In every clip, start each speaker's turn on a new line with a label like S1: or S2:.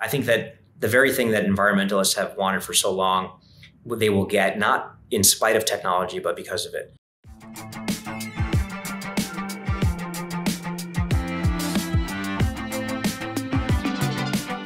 S1: I think that the very thing that environmentalists have wanted for so long, they will get not in spite of technology, but because of it.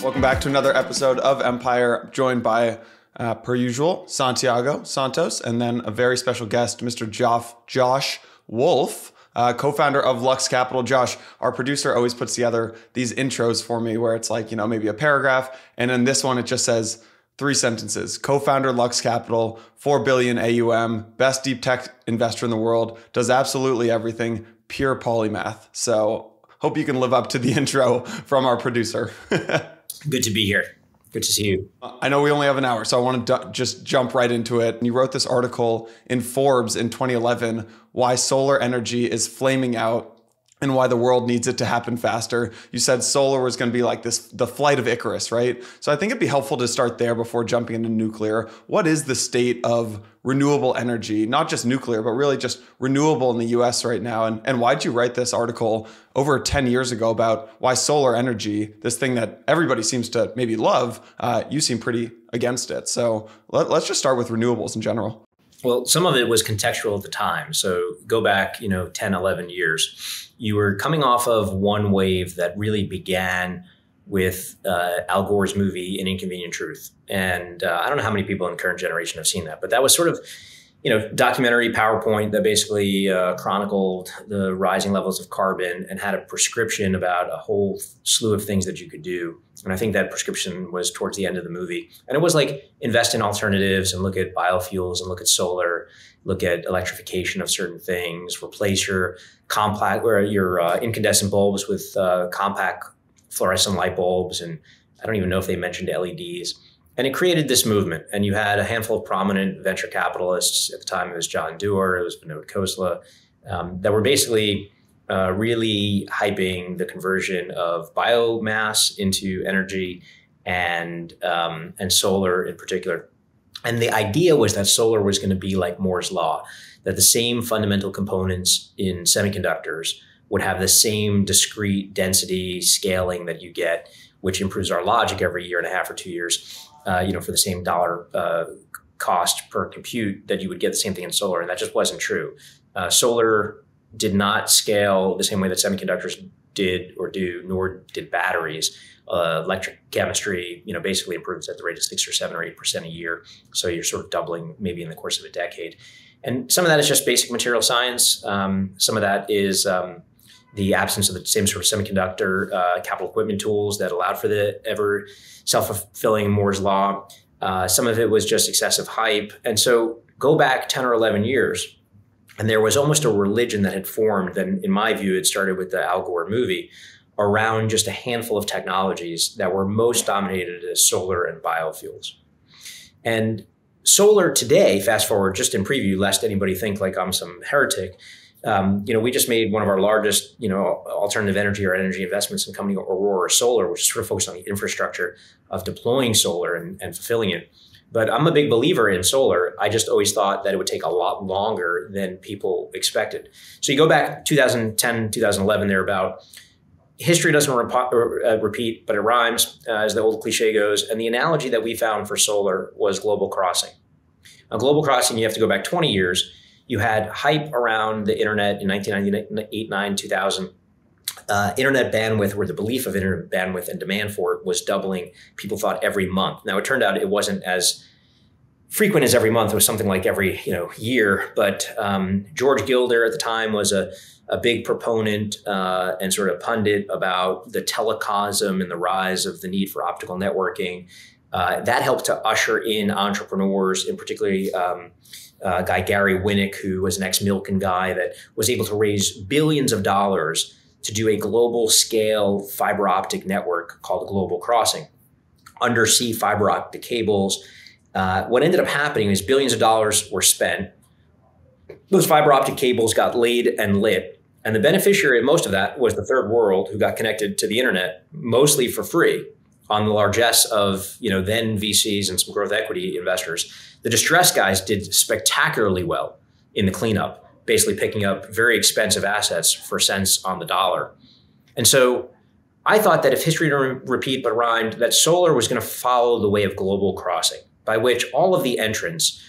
S2: Welcome back to another episode of Empire, joined by, uh, per usual, Santiago Santos, and then a very special guest, Mr. Joff, Josh Wolfe, uh, co-founder of Lux Capital. Josh, our producer, always puts together these intros for me, where it's like you know maybe a paragraph, and in this one it just says three sentences. Co-founder Lux Capital, four billion AUM, best deep tech investor in the world, does absolutely everything, pure polymath. So hope you can live up to the intro from our producer.
S1: Good to be here. Good to see you.
S2: I know we only have an hour, so I want to just jump right into it. You wrote this article in Forbes in 2011 Why Solar Energy is Flaming Out and why the world needs it to happen faster. You said solar was going to be like this the flight of Icarus, right? So I think it'd be helpful to start there before jumping into nuclear. What is the state of renewable energy, not just nuclear, but really just renewable in the US right now? And and why'd you write this article over 10 years ago about why solar energy, this thing that everybody seems to maybe love, uh, you seem pretty against it. So let, let's just start with renewables in general.
S1: Well, some of it was contextual at the time. So go back, you know, 10, 11 years. You were coming off of one wave that really began with uh, Al Gore's movie, An Inconvenient Truth. And uh, I don't know how many people in current generation have seen that, but that was sort of you know, documentary PowerPoint that basically uh, chronicled the rising levels of carbon and had a prescription about a whole slew of things that you could do. And I think that prescription was towards the end of the movie. And it was like invest in alternatives and look at biofuels and look at solar, look at electrification of certain things, replace your compact or your uh, incandescent bulbs with uh, compact fluorescent light bulbs. And I don't even know if they mentioned LEDs and it created this movement. And you had a handful of prominent venture capitalists at the time. It was John Doerr, it was Vinod Khosla, um, that were basically uh, really hyping the conversion of biomass into energy and um, and solar in particular. And the idea was that solar was going to be like Moore's law, that the same fundamental components in semiconductors would have the same discrete density scaling that you get, which improves our logic every year and a half or two years uh, you know, for the same dollar uh, cost per compute that you would get the same thing in solar, and that just wasn't true. Uh, solar did not scale the same way that semiconductors did or do, nor did batteries. Uh, electric chemistry, you know, basically improves at the rate of six or seven or eight percent a year. So you're sort of doubling maybe in the course of a decade. And some of that is just basic material science. Um, some of that is um, the absence of the same sort of semiconductor uh, capital equipment tools that allowed for the ever self-fulfilling Moore's law. Uh, some of it was just excessive hype. And so go back 10 or 11 years, and there was almost a religion that had formed. Then, in my view, it started with the Al Gore movie around just a handful of technologies that were most dominated as solar and biofuels. And solar today, fast forward just in preview, lest anybody think like I'm some heretic, um, you know, we just made one of our largest, you know, alternative energy or energy investments in company Aurora Solar, which is sort of focused on the infrastructure of deploying solar and, and fulfilling it. But I'm a big believer in solar. I just always thought that it would take a lot longer than people expected. So you go back 2010, 2011, they're about history doesn't uh, repeat, but it rhymes, uh, as the old cliche goes. And the analogy that we found for solar was global crossing. A global crossing, you have to go back 20 years you had hype around the internet in 1998, 9, 2000. Uh, internet bandwidth, where the belief of internet bandwidth and demand for it was doubling, people thought every month. Now it turned out it wasn't as frequent as every month. It was something like every you know year. But um, George Gilder at the time was a, a big proponent uh, and sort of pundit about the telecosm and the rise of the need for optical networking. Uh, that helped to usher in entrepreneurs, and particularly um, uh, guy Gary Winnick, who was an ex-Milken guy that was able to raise billions of dollars to do a global scale fiber optic network called Global Crossing. Undersea fiber optic cables. Uh, what ended up happening is billions of dollars were spent. Those fiber optic cables got laid and lit. And the beneficiary of most of that was the third world who got connected to the internet, mostly for free on the largesse of you know then VCs and some growth equity investors. The distressed guys did spectacularly well in the cleanup, basically picking up very expensive assets for cents on the dollar. And so I thought that if history didn't repeat but rhymed, that solar was going to follow the way of global crossing, by which all of the entrants,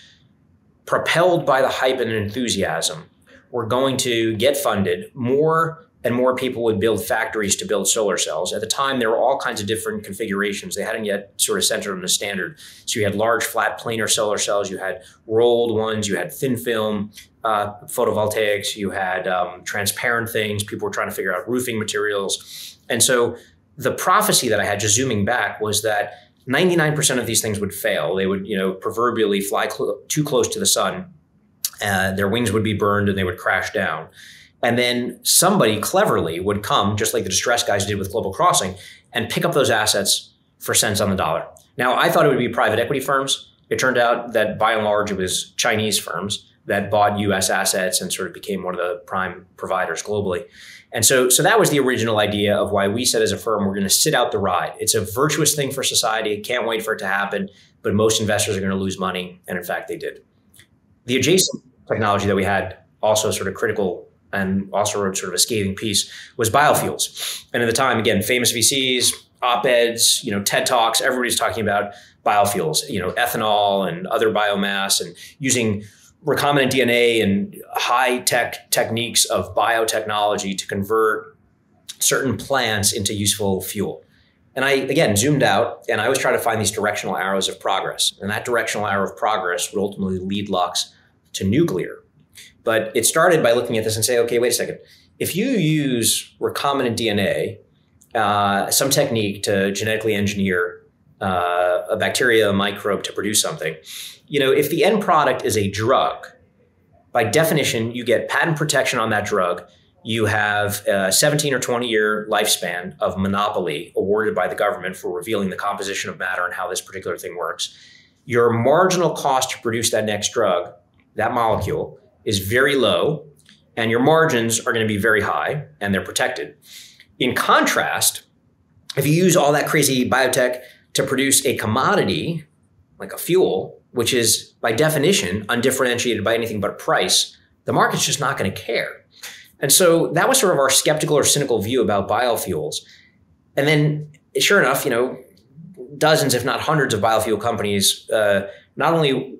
S1: propelled by the hype and enthusiasm, were going to get funded. More and more people would build factories to build solar cells. At the time, there were all kinds of different configurations. They hadn't yet sort of centered on a standard. So you had large, flat, planar solar cells. You had rolled ones. You had thin film uh, photovoltaics. You had um, transparent things. People were trying to figure out roofing materials. And so the prophecy that I had, just zooming back, was that 99% of these things would fail. They would, you know, proverbially fly cl- too close to the sun. Uh, their wings would be burned and they would crash down. And then somebody cleverly would come, just like the distress guys did with Global Crossing, and pick up those assets for cents on the dollar. Now, I thought it would be private equity firms. It turned out that by and large, it was Chinese firms that bought US assets and sort of became one of the prime providers globally. And so, so that was the original idea of why we said as a firm, we're going to sit out the ride. It's a virtuous thing for society. Can't wait for it to happen. But most investors are going to lose money. And in fact, they did. The adjacent technology that we had, also sort of critical and also wrote sort of a scathing piece was biofuels. And at the time, again, famous VCs, op-eds, you know, TED Talks, everybody's talking about biofuels, you know, ethanol and other biomass and using recombinant DNA and high tech techniques of biotechnology to convert certain plants into useful fuel. And I, again, zoomed out and I was trying to find these directional arrows of progress. And that directional arrow of progress would ultimately lead Lux to nuclear. But it started by looking at this and say, okay, wait a second. If you use recombinant DNA, uh, some technique to genetically engineer uh, a bacteria, a microbe to produce something, you know, if the end product is a drug, by definition, you get patent protection on that drug. You have a 17 or 20 year lifespan of monopoly awarded by the government for revealing the composition of matter and how this particular thing works. Your marginal cost to produce that next drug, that molecule, is very low and your margins are going to be very high and they're protected. In contrast, if you use all that crazy biotech to produce a commodity like a fuel, which is by definition undifferentiated by anything but price, the market's just not going to care. And so that was sort of our skeptical or cynical view about biofuels. And then, sure enough, you know, dozens, if not hundreds, of biofuel companies uh, not only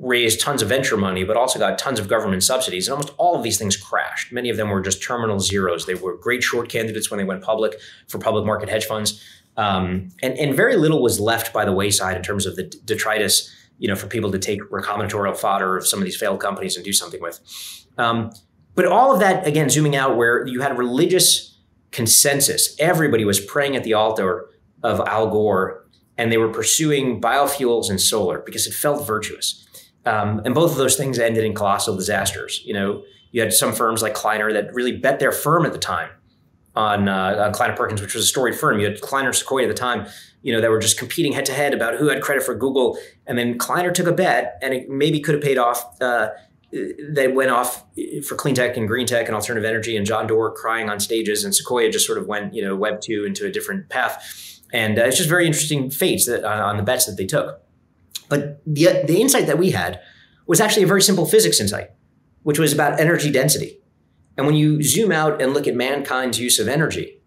S1: raised tons of venture money, but also got tons of government subsidies. And almost all of these things crashed. Many of them were just terminal zeros. They were great short candidates when they went public for public market hedge funds. Um, and, and very little was left by the wayside in terms of the detritus, you know, for people to take recombinatorial fodder of some of these failed companies and do something with. Um, but all of that, again, zooming out, where you had religious consensus, everybody was praying at the altar of Al Gore, and they were pursuing biofuels and solar because it felt virtuous. Um, and both of those things ended in colossal disasters. You know, you had some firms like Kleiner that really bet their firm at the time on, uh, on Kleiner Perkins, which was a storied firm. You had Kleiner Sequoia at the time, you know, that were just competing head to head about who had credit for Google. And then Kleiner took a bet, and it maybe could have paid off. Uh, they went off for clean tech and green tech and alternative energy, and John Doerr crying on stages, and Sequoia just sort of went, you know, Web two into a different path. And uh, it's just very interesting fates that, uh, on the bets that they took. But the, the insight that we had was actually a very simple physics insight, which was about energy density. And when you zoom out and look at mankind's use of energy,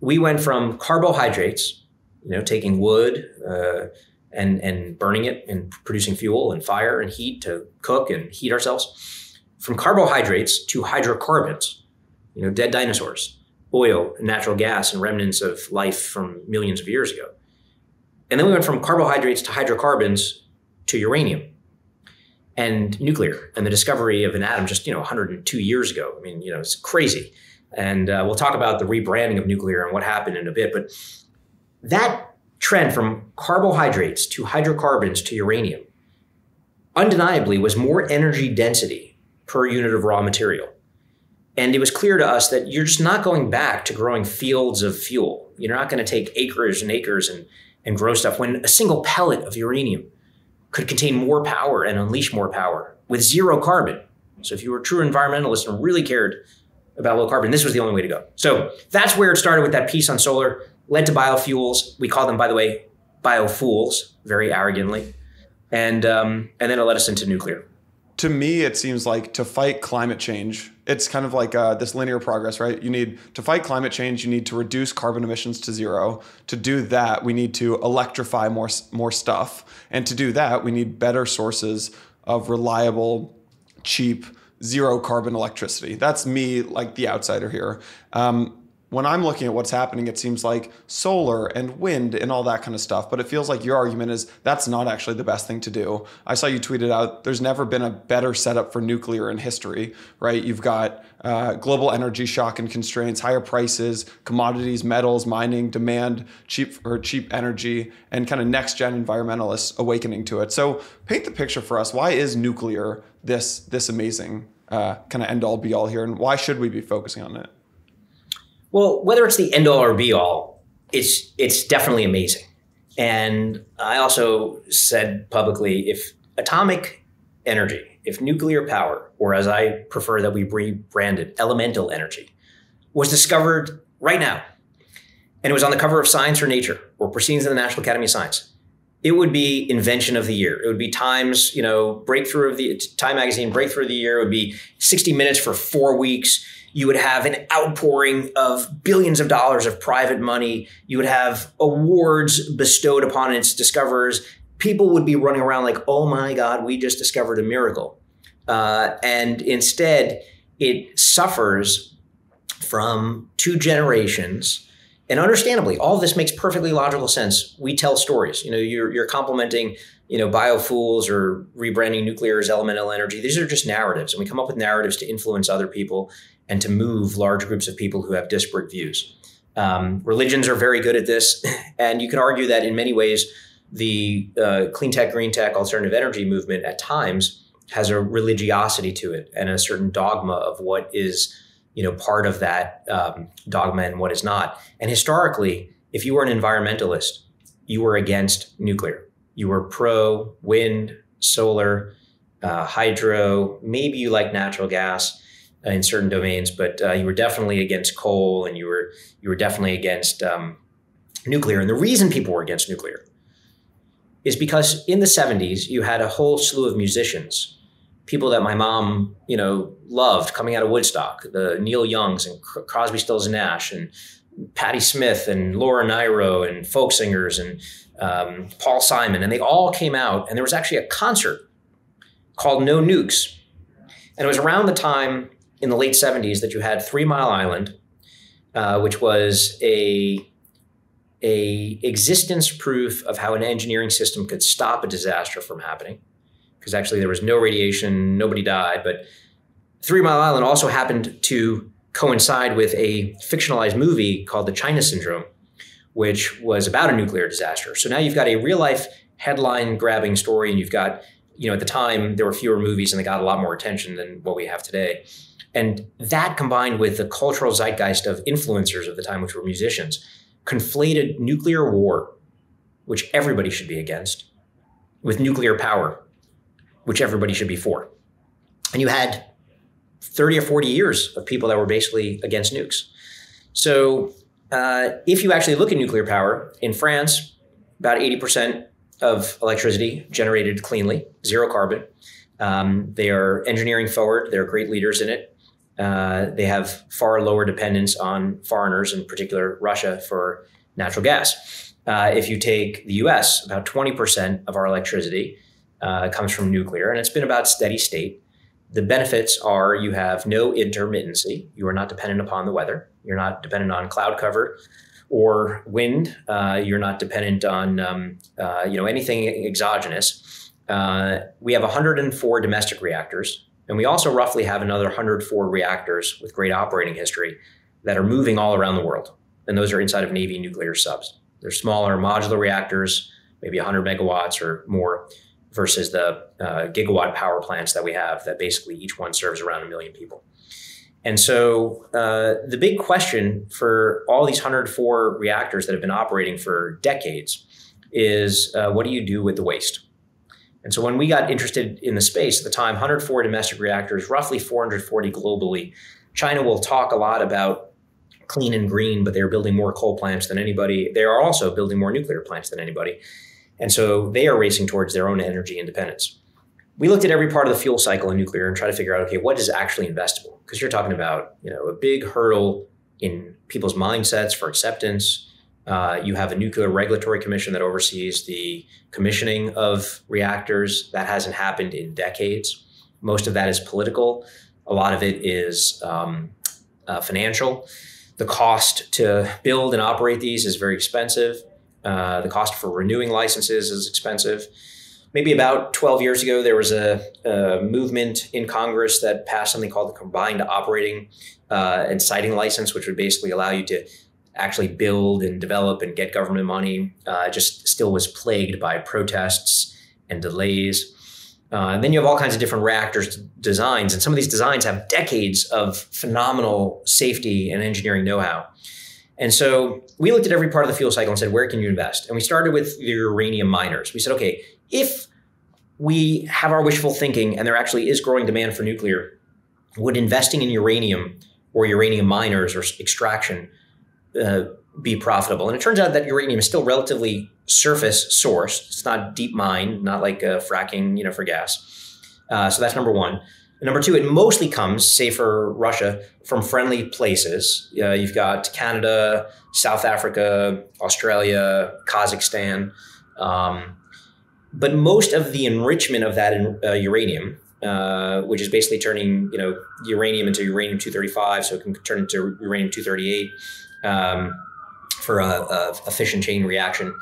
S1: we went from carbohydrates, you know, taking wood uh, and, and burning it and producing fuel and fire and heat to cook and heat ourselves, from carbohydrates to hydrocarbons, you know, dead dinosaurs, oil, natural gas, and remnants of life from millions of years ago. And then we went from carbohydrates to hydrocarbons to uranium and nuclear and the discovery of an atom just, you know, 102 years ago. I mean, you know, it's crazy. And uh, we'll talk about the rebranding of nuclear and what happened in a bit. But that trend from carbohydrates to hydrocarbons to uranium undeniably was more energy density per unit of raw material. And it was clear to us that you're just not going back to growing fields of fuel. You're not going to take acres and acres and and grow stuff when a single pellet of uranium could contain more power and unleash more power with zero carbon. So if you were a true environmentalist and really cared about low carbon, this was the only way to go. So that's where it started with that piece on solar, led to biofuels. We call them, by the way, biofools, very arrogantly. And, um, and then it led us into nuclear.
S2: To me, it seems like to fight climate change, it's kind of like uh, this linear progress, right? You need to fight climate change, you need to reduce carbon emissions to zero. To do that, we need to electrify more more stuff, and to do that, we need better sources of reliable, cheap, zero carbon electricity. That's me, like the outsider here. Um, when I'm looking at what's happening, it seems like solar and wind and all that kind of stuff. But it feels like your argument is that's not actually the best thing to do. I saw you tweeted out there's never been a better setup for nuclear in history, right? You've got uh, global energy shock and constraints, higher prices, commodities, metals, mining, demand, cheap or cheap energy, and kind of next gen environmentalists awakening to it. So paint the picture for us. Why is nuclear this this amazing uh, kind of end all be all here, and why should we be focusing on it?
S1: Well, whether it's the end all or be all, it's it's definitely amazing. And I also said publicly, if atomic energy, if nuclear power, or as I prefer that we rebrand it, elemental energy, was discovered right now, and it was on the cover of Science or Nature or Proceedings of the National Academy of Science, it would be invention of the year. It would be Times, you know, breakthrough of the Time magazine breakthrough of the year. It would be 60 minutes for four weeks you would have an outpouring of billions of dollars of private money. You would have awards bestowed upon its discoverers. People would be running around like, oh my God, we just discovered a miracle. Uh, and instead, it suffers from two generations. And understandably, all this makes perfectly logical sense. We tell stories. You know, you're, you're complimenting, you know, biofuels or rebranding nuclear as elemental energy. These are just narratives, and we come up with narratives to influence other people and to move large groups of people who have disparate views. Um, religions are very good at this, and you can argue that in many ways, the uh, clean tech, green tech, alternative energy movement at times has a religiosity to it and a certain dogma of what is, you know, part of that um, dogma and what is not. And historically, if you were an environmentalist, you were against nuclear. You were pro wind, solar, uh, hydro. Maybe you like natural gas in certain domains, but uh, you were definitely against coal and you were you were definitely against um, nuclear. And the reason people were against nuclear is because in the 70s you had a whole slew of musicians, people that my mom you know loved coming out of Woodstock, the Neil Youngs and Crosby, Stills and Nash and Patti Smith and Laura Nyro and folk singers and um, Paul Simon, and they all came out, and there was actually a concert called No Nukes. And it was around the time in the late 70s that you had Three Mile Island, uh, which was a a existence proof of how an engineering system could stop a disaster from happening. Because actually there was no radiation, nobody died, but Three Mile Island also happened to coincide with a fictionalized movie called The China Syndrome, which was about a nuclear disaster. So now you've got a real life headline grabbing story, and you've got, you know, at the time there were fewer movies and they got a lot more attention than what we have today. And that combined with the cultural zeitgeist of influencers of the time, which were musicians, conflated nuclear war, which everybody should be against, with nuclear power, which everybody should be for. And you had 30 or 40 years of people that were basically against nukes. So uh, if you actually look at nuclear power, in France, about 80% of electricity generated cleanly, zero carbon. Um, they are engineering forward. They're great leaders in it. Uh, they have far lower dependence on foreigners, in particular Russia, for natural gas. Uh, if you take the US, about 20% of our electricity uh, comes from nuclear, and it's been about steady state. The benefits are you have no intermittency. You are not dependent upon the weather. You're not dependent on cloud cover or wind. Uh, you're not dependent on um, uh, you know anything exogenous. We have 104 domestic reactors and we also roughly have another 104 reactors with great operating history that are moving all around the world. And those are inside of Navy nuclear subs. They're smaller modular reactors, maybe 100 megawatts or more, versus the uh, gigawatt power plants that we have that basically each one serves around a million people. And so uh, the big question for all these 104 reactors that have been operating for decades is uh, what do you do with the waste? And so when we got interested in the space at the time, 104 domestic reactors, roughly 440 globally. China will talk a lot about clean and green, but they're building more coal plants than anybody. They are also building more nuclear plants than anybody. And so they are racing towards their own energy independence. we looked at every part of the fuel cycle in nuclear and tried to figure out, okay, what is actually investable? Because you're talking about, you know, a big hurdle in people's mindsets for acceptance. Uh, you have a nuclear regulatory commission that oversees the commissioning of reactors. That hasn't happened in decades. Most of that is political. A lot of it is um, uh, financial. The cost to build and operate these is very expensive. Uh, the cost for renewing licenses is expensive. Maybe about 12 years ago, there was a, a movement in Congress that passed something called the Combined Operating uh, and Siting License, which would basically allow you to actually build and develop and get government money. Uh, just still was plagued by protests and delays. Uh, and then you have all kinds of different reactors designs, and some of these designs have decades of phenomenal safety and engineering know-how. And so we looked at every part of the fuel cycle and said, where can you invest? And we started with the uranium miners. We said, okay, if we have our wishful thinking and there actually is growing demand for nuclear, would investing in uranium or uranium miners or extraction uh, be profitable? And it turns out that uranium is still relatively surface sourced. It's not deep mine, not like uh, fracking, you know, for gas. Uh, so that's number one. Number two, it mostly comes, say for Russia, from friendly places. Uh, you've got Canada, South Africa, Australia, Kazakhstan. Um, but most of the enrichment of that in, uh, uranium, uh, which is basically turning you know uranium into uranium 235, so it can turn into uranium 238 um, for a, a, a fission chain reaction.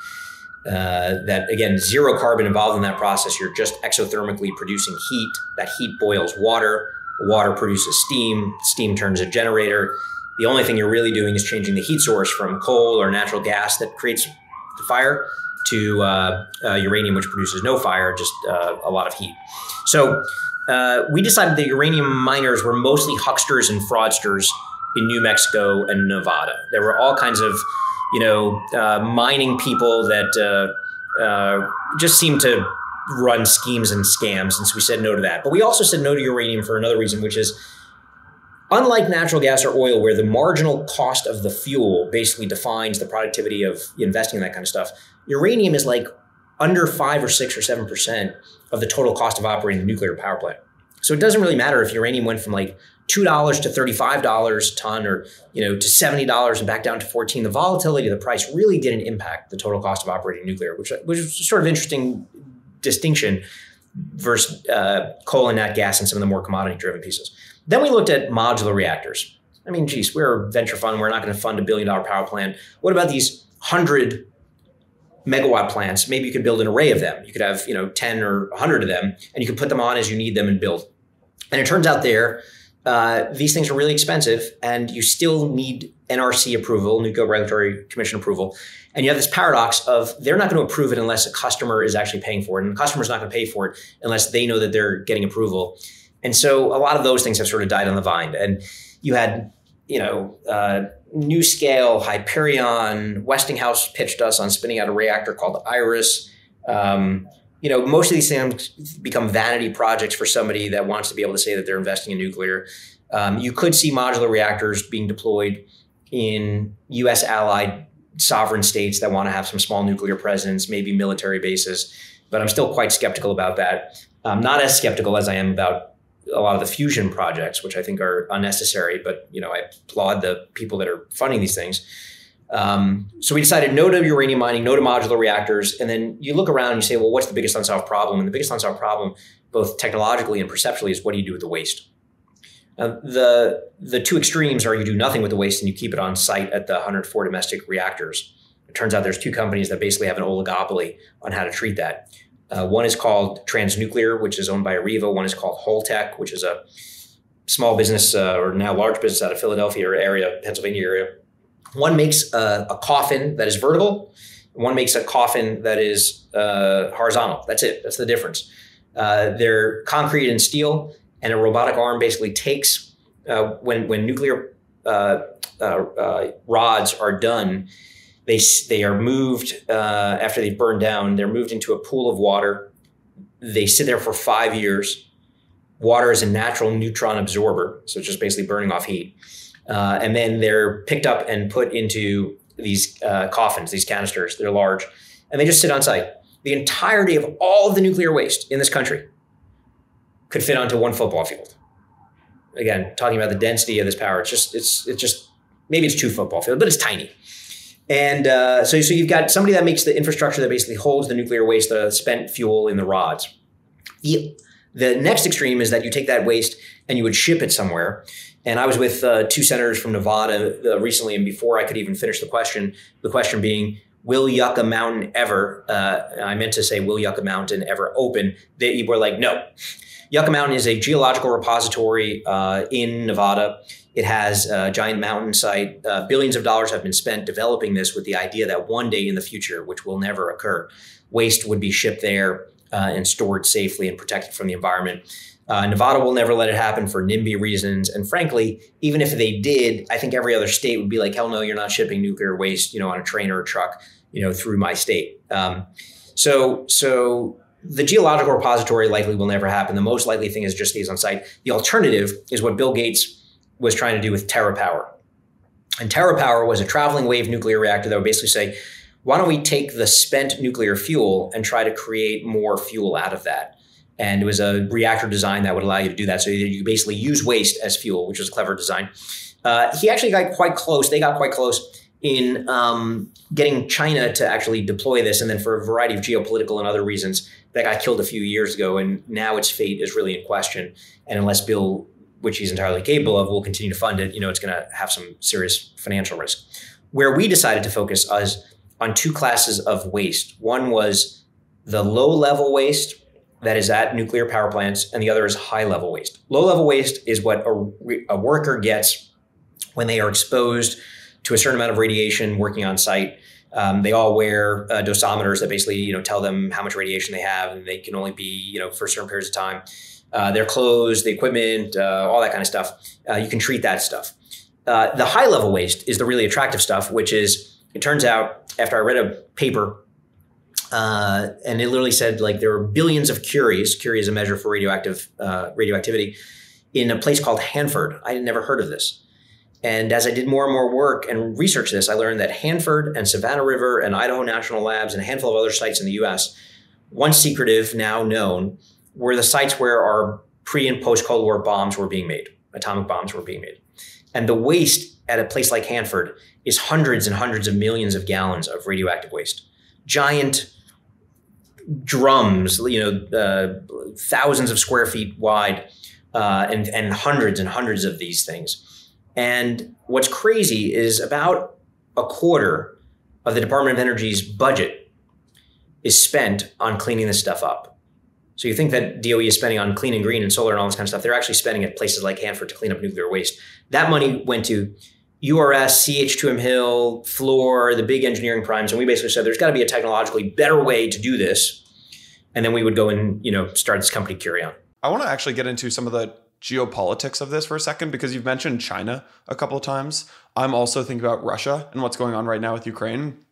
S1: Uh, that again, zero carbon involved in that process. You're just exothermically producing heat. That heat boils water. Water produces steam. Steam turns a generator. The only thing you're really doing is changing the heat source from coal or natural gas that creates the fire to uh, uh, uranium, which produces no fire, just uh, a lot of heat. So uh, we decided that uranium miners were mostly hucksters and fraudsters in New Mexico and Nevada. There were all kinds of, you know, uh, mining people that uh, just seemed to run schemes and scams, and so we said no to that. But we also said no to uranium for another reason, which is unlike natural gas or oil, where the marginal cost of the fuel basically defines the productivity of investing in that kind of stuff, uranium is like under five or six or seven percent of the total cost of operating the nuclear power plant. So it doesn't really matter if uranium went from like two dollars to thirty-five dollars a ton, or you know to seventy dollars and back down to fourteen. The volatility of the price really didn't impact the total cost of operating nuclear, which which sort of interesting distinction versus uh, coal and nat gas and some of the more commodity-driven pieces. Then we looked at modular reactors. I mean, geez, we're a venture fund. We're not going to fund a billion-dollar power plant. What about these hundred megawatt plants, maybe you could build an array of them. You could have, you know, 10 or 100 of them, and you could put them on as you need them and build. And it turns out there, uh, these things are really expensive, and you still need NRC approval, Nuclear Regulatory Commission approval. And you have this paradox of they're not going to approve it unless a customer is actually paying for it, and the customer's not going to pay for it unless they know that they're getting approval. And so a lot of those things have sort of died on the vine. And you had, you know, uh, NuScale, Hyperion, Westinghouse pitched us on spinning out a reactor called Iris. Um, you know, most of these things become vanity projects for somebody that wants to be able to say that they're investing in nuclear. Um, you could see modular reactors being deployed in U.S. allied sovereign states that want to have some small nuclear presence, maybe military bases. But I'm still quite skeptical about that. I'm not as skeptical as I am about a lot of the fusion projects, which I think are unnecessary. But you know, I applaud the people that are funding these things. Um, so we decided no to uranium mining, no to modular reactors, and then you look around and you say, well, what's the biggest unsolved problem? And the biggest unsolved problem, both technologically and perceptually, is what do you do with the waste? Uh, the the two extremes are you do nothing with the waste and you keep it on site at the 104 domestic reactors. It turns out there's two companies that basically have an oligopoly on how to treat that. Uh, one is called Transnuclear, which is owned by Areva. One is called Holtec, which is a small business uh, or now large business out of Philadelphia area, Pennsylvania area. One makes a, a coffin that is vertical. One makes a coffin that is uh, horizontal. That's it. That's the difference. Uh, they're concrete and steel, and a robotic arm basically takes uh, when when nuclear uh, rods are done they, they are moved uh, after they've burned down. They're moved into a pool of water. They sit there for five years. Water is a natural neutron absorber, so it's just basically burning off heat. Uh, and then they're picked up and put into these uh, coffins, these canisters. They're large, and they just sit on site. The entirety of all of the nuclear waste in this country could fit onto one football field. Again, talking about the density of this power, it's just it's it's just maybe it's two football fields, but it's tiny. And uh, so, so you've got somebody that makes the infrastructure that basically holds the nuclear waste, the spent fuel in the rods. The, the next extreme is that you take that waste and you would ship it somewhere. And I was with uh, two senators from Nevada uh, recently, and before I could even finish the question, the question being, will Yucca Mountain ever, uh, I meant to say, will Yucca Mountain ever open? They were like, no. Yucca Mountain is a geological repository uh, in Nevada. It has a giant mountain site. Uh, billions of dollars have been spent developing this with the idea that one day in the future, which will never occur, waste would be shipped there uh, and stored safely and protected from the environment. Uh, Nevada will never let it happen for NIMBY reasons. And frankly, even if they did, I think every other state would be like, hell no, you're not shipping nuclear waste, you know, on a train or a truck, you know, through my state. Um, so, so the geological repository likely will never happen. The most likely thing is just stays on site. The alternative is what Bill Gates was trying to do with TerraPower. And TerraPower was a traveling wave nuclear reactor that would basically say, why don't we take the spent nuclear fuel and try to create more fuel out of that? And it was a reactor design that would allow you to do that. So you basically use waste as fuel, which was a clever design. Uh, he actually got quite close. They got quite close in um, getting China to actually deploy this. And then for a variety of geopolitical and other reasons, that got killed a few years ago. And now its fate is really in question. And unless Bill, which he's entirely capable of, will continue to fund it, you know, it's going to have some serious financial risk. Where we decided to focus was on two classes of waste. One was the low level waste, that is at nuclear power plants, and the other is high level waste. Low level waste is what a, a worker gets when they are exposed to a certain amount of radiation working on site. Um, they all wear uh, dosimeters that basically you know tell them how much radiation they have, and they can only be you know for certain periods of time. Uh, their clothes, the equipment, uh, all that kind of stuff. Uh, you can treat that stuff. Uh, the high level waste is the really attractive stuff, which is it turns out after I read a paper uh, and it literally said like there were billions of curies. Curie is a measure for radioactive uh, radioactivity in a place called Hanford. I had never heard of this. And as I did more and more work and research this, I learned that Hanford and Savannah River and Idaho National Labs and a handful of other sites in the US, once secretive, now known, were the sites where our pre and post Cold War bombs were being made, atomic bombs were being made. And the waste at a place like Hanford is hundreds and hundreds of millions of gallons of radioactive waste. Giant drums, you know, uh, thousands of square feet wide, uh, and and hundreds and hundreds of these things. And what's crazy is about a quarter of the Department of Energy's budget is spent on cleaning this stuff up. So you think that DOE is spending on clean and green and solar and all this kind of stuff. They're actually spending at places like Hanford to clean up nuclear waste. That money went to URS, CH2M Hill, Fluor, the big engineering primes, and we basically said there's got to be a technologically better way to do this. And then we would go and you know start this company Kurion.
S2: I want to actually get into some of the geopolitics of this for a second because you've mentioned China a couple of times. I'm also thinking about Russia and what's going on right now with Ukraine.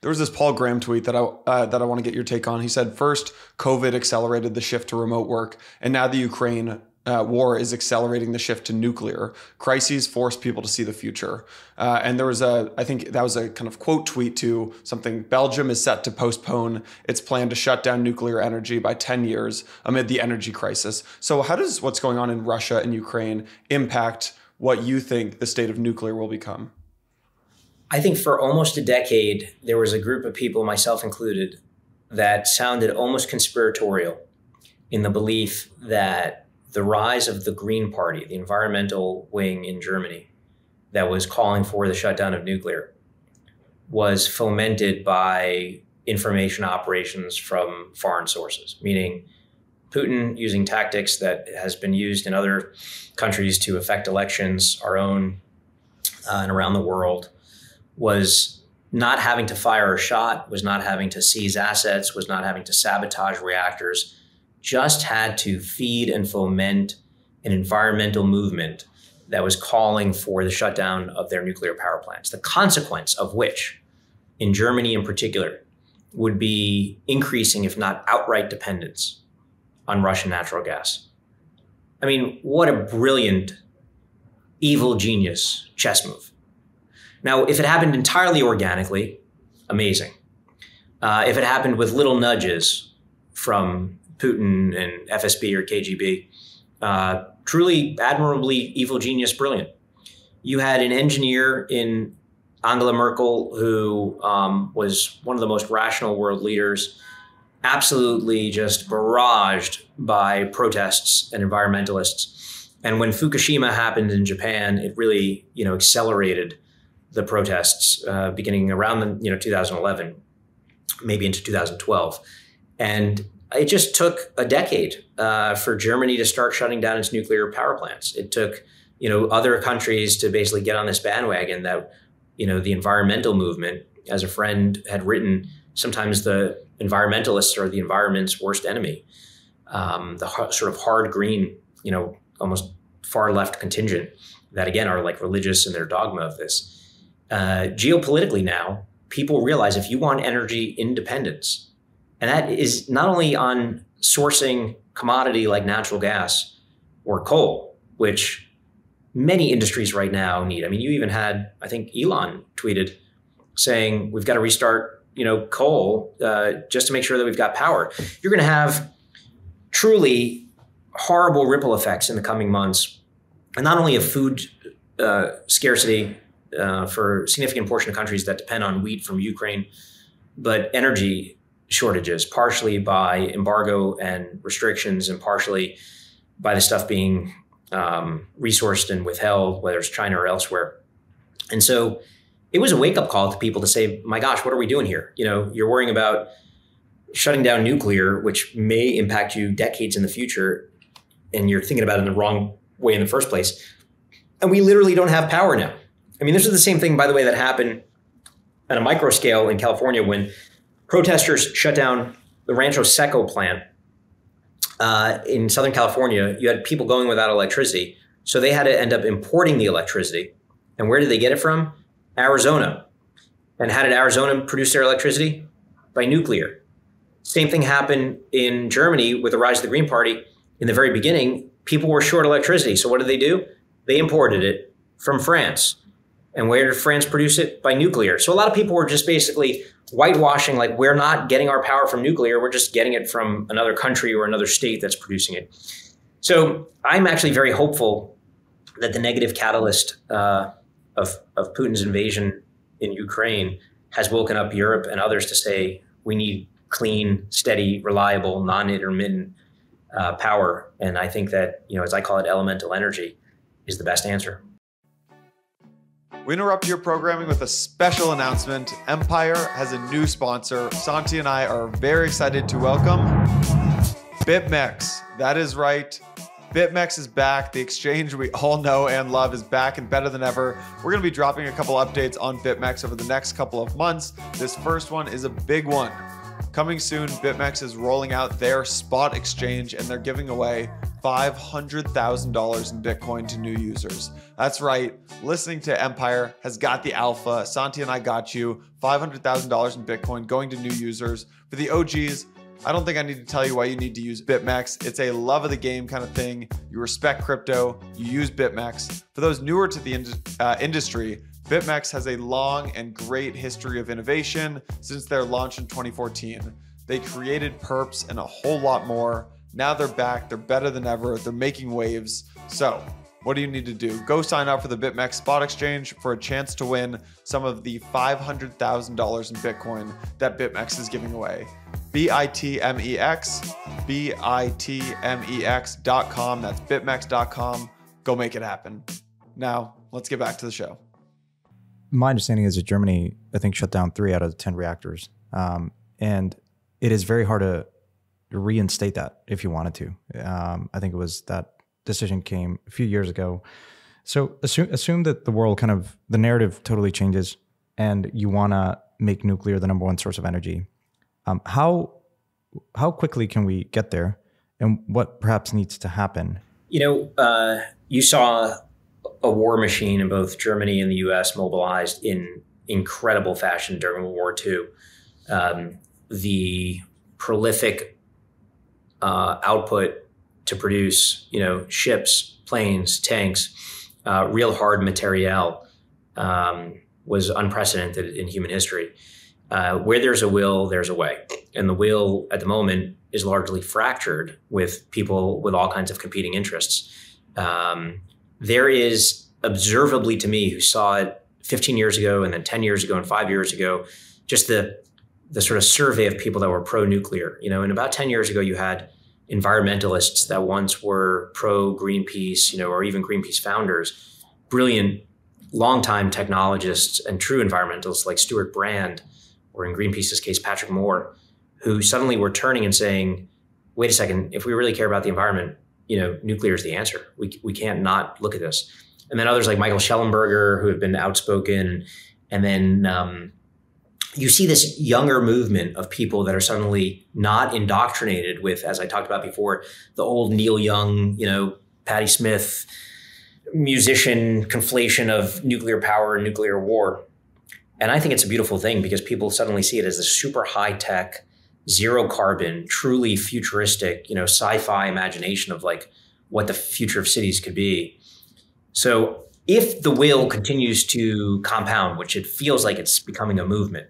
S2: There was this Paul Graham tweet that I uh, that I want to get your take on. He said, first, COVID accelerated the shift to remote work, and now the Ukraine uh, war is accelerating the shift to nuclear. Crises force people to see the future. Uh, and there was a, I think that was a kind of quote tweet to something Belgium is set to postpone its plan to shut down nuclear energy by 10 years amid the energy crisis. So, how does what's going on in Russia and Ukraine impact what you think the state of nuclear will become?
S1: I think for almost a decade, there was a group of people, myself included, that sounded almost conspiratorial in the belief that the rise of the Green Party, the environmental wing in Germany, that was calling for the shutdown of nuclear, was fomented by information operations from foreign sources, meaning Putin using tactics that has been used in other countries to affect elections, our own uh, and around the world, was not having to fire a shot, was not having to seize assets, was not having to sabotage reactors, just had to feed and foment an environmental movement that was calling for the shutdown of their nuclear power plants. The consequence of which, in Germany in particular, would be increasing, if not outright dependence on Russian natural gas. I mean, what a brilliant, evil genius chess move. Now, if it happened entirely organically, amazing. Uh, if it happened with little nudges from Putin and FSB or KGB. Uh, truly admirably evil genius, brilliant. You had an engineer in Angela Merkel who um, was one of the most rational world leaders, absolutely just barraged by protests and environmentalists. And when Fukushima happened in Japan, it really you know accelerated the protests uh, beginning around the, you know 2011, maybe into 2012, and it just took a decade uh, for Germany to start shutting down its nuclear power plants. It took you know other countries to basically get on this bandwagon that you know the environmental movement. As a friend had written, sometimes the environmentalists are the environment's worst enemy. Um, the sort of hard green, you know, almost far left contingent that again are like religious in their dogma of this. Uh, geopolitically now, people realize if you want energy independence, and that is not only on sourcing commodity like natural gas or coal, which many industries right now need. I mean, you even had, I think Elon tweeted saying we've got to restart, you know, coal uh, just to make sure that we've got power. You're going to have truly horrible ripple effects in the coming months, and not only of food uh, scarcity uh, for a significant portion of countries that depend on wheat from Ukraine, but energy shortages, partially by embargo and restrictions, and partially by the stuff being um, resourced and withheld, whether it's China or elsewhere. And so it was a wake up call to people to say, my gosh, what are we doing here? You know, you're worrying about shutting down nuclear, which may impact you decades in the future, and you're thinking about it in the wrong way in the first place. And we literally don't have power now. I mean, this is the same thing, by the way, that happened at a micro scale in California when protesters shut down the Rancho Seco plant uh, in Southern California. You had people going without electricity. So they had to end up importing the electricity. And where did they get it from? Arizona. And how did Arizona produce their electricity? By nuclear. Same thing happened in Germany with the rise of the Green Party. In the very beginning, people were short electricity. So what did they do? They imported it from France. And where did France produce it? By nuclear. So a lot of people were just basically whitewashing, like, we're not getting our power from nuclear, we're just getting it from another country or another state that's producing it. So I'm actually very hopeful that the negative catalyst uh, of, of Putin's invasion in Ukraine has woken up Europe and others to say we need clean, steady, reliable, non intermittent uh, power. And I think that, you know, as I call it, elemental energy is the best answer.
S2: We interrupt your programming with a special announcement. Empire has a new sponsor. Santi and I are very excited to welcome BitMEX. That is right. BitMEX is back. The exchange we all know and love is back and better than ever. We're going to be dropping a couple updates on BitMEX over the next couple of months. This first one is a big one. Coming soon, BitMEX is rolling out their spot exchange and they're giving away $500,000 in Bitcoin to new users. That's right. Listening to Empire has got the alpha. Santi and I got you $500,000 in Bitcoin going to new users. For the OGs, I don't think I need to tell you why you need to use BitMEX. It's a love of the game kind of thing. You respect crypto, you use BitMEX. For those newer to the uh, industry, BitMEX has a long and great history of innovation since their launch in 2014. They created perps and a whole lot more. Now they're back, they're better than ever, they're making waves. So, what do you need to do? Go sign up for the BitMEX Spot Exchange for a chance to win some of the $500,000 in Bitcoin that BitMEX is giving away. B I T M E X, B I T M E X.com. That's bitmex.com. Go make it happen. Now, let's get back to the show
S3: my understanding is that Germany, I think, shut down three out of the 10 reactors. Um, and it is very hard to reinstate that if you wanted to. Um, I think it was that decision came a few years ago. So assume, assume that the world kind of, the narrative totally changes and you want to make nuclear the number one source of energy. Um, how, how quickly can we get there and what perhaps needs to happen?
S1: You know, uh, you saw a war machine in both Germany and the U.S. mobilized in incredible fashion during World War II. Um, the prolific uh, output to produce, you know, ships, planes, tanks, uh, real hard material um, was unprecedented in human history. uh, where there's a will, there's a way. And the will at the moment is largely fractured with people with all kinds of competing interests. Um, there is observably to me who saw it 15 years ago and then 10 years ago and five years ago, just the the sort of survey of people that were pro-nuclear. You know, and about 10 years ago, you had environmentalists that once were pro Greenpeace, you know, or even Greenpeace founders, brilliant longtime technologists and true environmentalists like Stewart Brand, or in Greenpeace's case, Patrick Moore, who suddenly were turning and saying, wait a second, if we really care about the environment, you know, nuclear is the answer. We, we can't not look at this. And then others like Michael Shellenberger, who have been outspoken. And then um, you see this younger movement of people that are suddenly not indoctrinated with, as I talked about before, the old Neil Young, you know, Patti Smith musician conflation of nuclear power and nuclear war. And I think it's a beautiful thing because people suddenly see it as a super high tech, zero carbon, truly futuristic, you know, sci-fi imagination of like what the future of cities could be. So if the will continues to compound, which it feels like it's becoming a movement,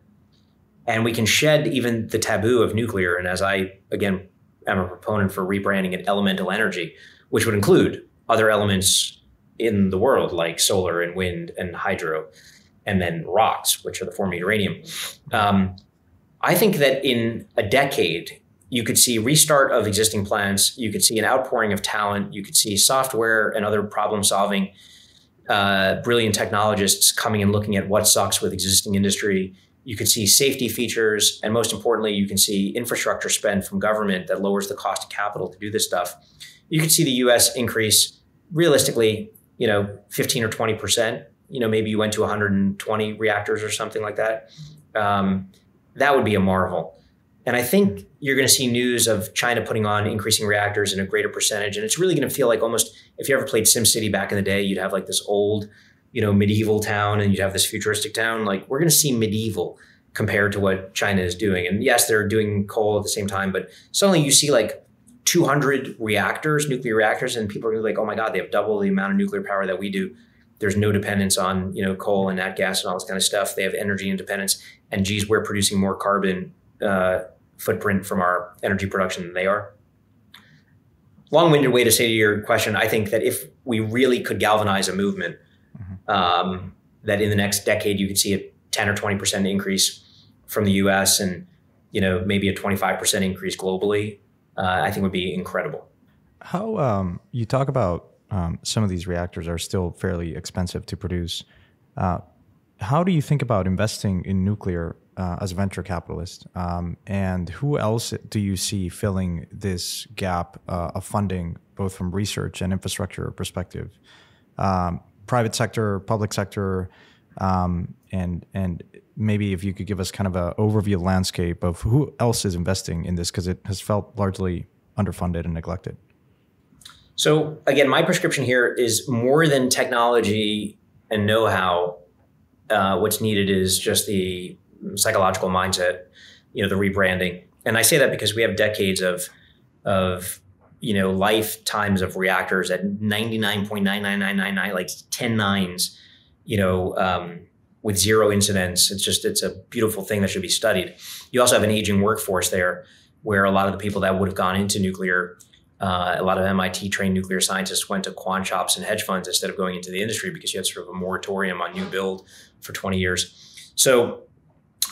S1: and we can shed even the taboo of nuclear. And as I, again, am a proponent for rebranding it elemental energy, which would include other elements in the world like solar and wind and hydro, and then rocks, which are the form of uranium. Um, I think that in a decade, you could see restart of existing plants. You could see an outpouring of talent. You could see software and other problem solving, uh, brilliant technologists coming and looking at what sucks with existing industry you could see safety features, and most importantly, you can see infrastructure spend from government that lowers the cost of capital to do this stuff. You could see the U.S. increase realistically, you know, 15 or 20 percent. You know, maybe you went to 120 reactors or something like that. Um, that would be a marvel. And I think you're going to see news of China putting on increasing reactors in a greater percentage. And it's really going to feel like almost if you ever played SimCity back in the day, you'd have like this old you know medieval town and you'd have this futuristic town. Like we're going to see medieval compared to what china is doing. And yes they're doing coal at the same time but suddenly you see like 200 reactors nuclear reactors and people are like oh my god they have double the amount of nuclear power that we do. There's no dependence on you know coal and nat gas and all this kind of stuff. They have energy independence and geez we're producing more carbon uh, footprint from our energy production than they are long-winded way to say to your question i think that if we really could galvanize a movement um, that in the next decade you could see a 10 or 20 percent increase from the U.S. and you know maybe a 25 percent increase globally. Uh, I think would be incredible.
S3: How um, you talk about um, some of these reactors are still fairly expensive to produce. Uh, how do you think about investing in nuclear uh, as a venture capitalist? Um, and who else do you see filling this gap uh, of funding, both from research and infrastructure perspective? Um, private sector, public sector, um, and and maybe if you could give us kind of an overview landscape of who else is investing in this because it has felt largely underfunded and neglected.
S1: So again, my prescription here is more than technology and know-how. Uh, what's needed is just the psychological mindset, you know, the rebranding. And I say that because we have decades of of you know lifetimes of reactors at 99.99999 like 10 nines you know um, with zero incidents it's just it's a beautiful thing that should be studied you also have an aging workforce there where a lot of the people that would have gone into nuclear uh, a lot of MIT trained nuclear scientists went to quant shops and hedge funds instead of going into the industry because you had sort of a moratorium on new build for 20 years. So,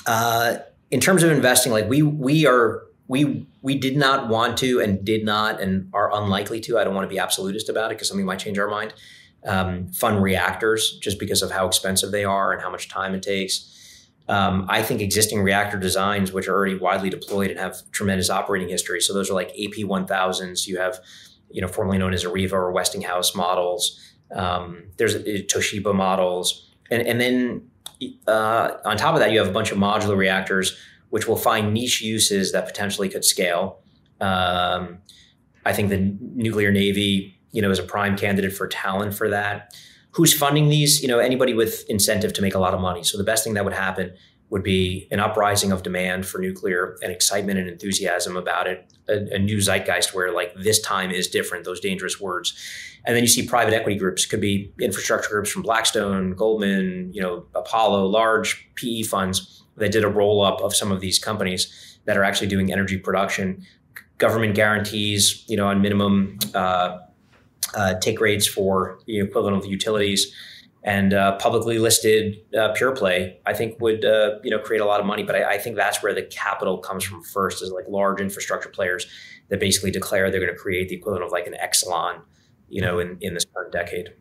S1: uh, in terms of investing, like we we are we we did not want to and did not and are unlikely to. I don't want to be absolutist about it because something might change our mind. Um, fund reactors just because of how expensive they are and how much time it takes. Um, I think existing reactor designs, which are already widely deployed and have tremendous operating history, so those are like AP1000s. You have, you know, formerly known as Areva or Westinghouse models. Um, there's uh, Toshiba models, and and then uh, on top of that, you have a bunch of modular reactors which will find niche uses that potentially could scale. Um, I think the nuclear navy, you know, is a prime candidate for talent for that. Who's funding these? You know, anybody with incentive to make a lot of money. So the best thing that would happen would be an uprising of demand for nuclear and excitement and enthusiasm about it, a, a, new zeitgeist where like this time is different, those dangerous words. And then you see private equity groups, could be infrastructure groups from Blackstone, Goldman, you know, Apollo, large PE funds They did a roll up of some of these companies that are actually doing energy production. Government guarantees, you know, on minimum uh, uh, take rates for the equivalent of utilities, and uh, publicly listed uh, pure play, I think would uh, you know create a lot of money. But I, I, think that's where the capital comes from first, is like large infrastructure players that basically declare they're going to create the equivalent of like an Exelon, you know, in in this current decade.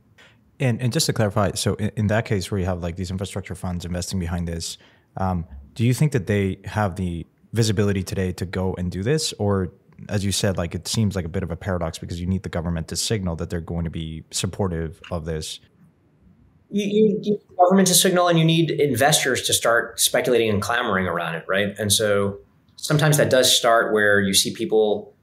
S3: And and just to clarify, so in, in that case where you have like these infrastructure funds investing behind this, um, do you think that they have the visibility today to go and do this, or as you said, like it seems like a bit of a paradox because you need the government to signal that they're going to be supportive of this.
S1: You, you need government to signal, and you need investors to start speculating and clamoring around it, right? And so sometimes that does start where you see people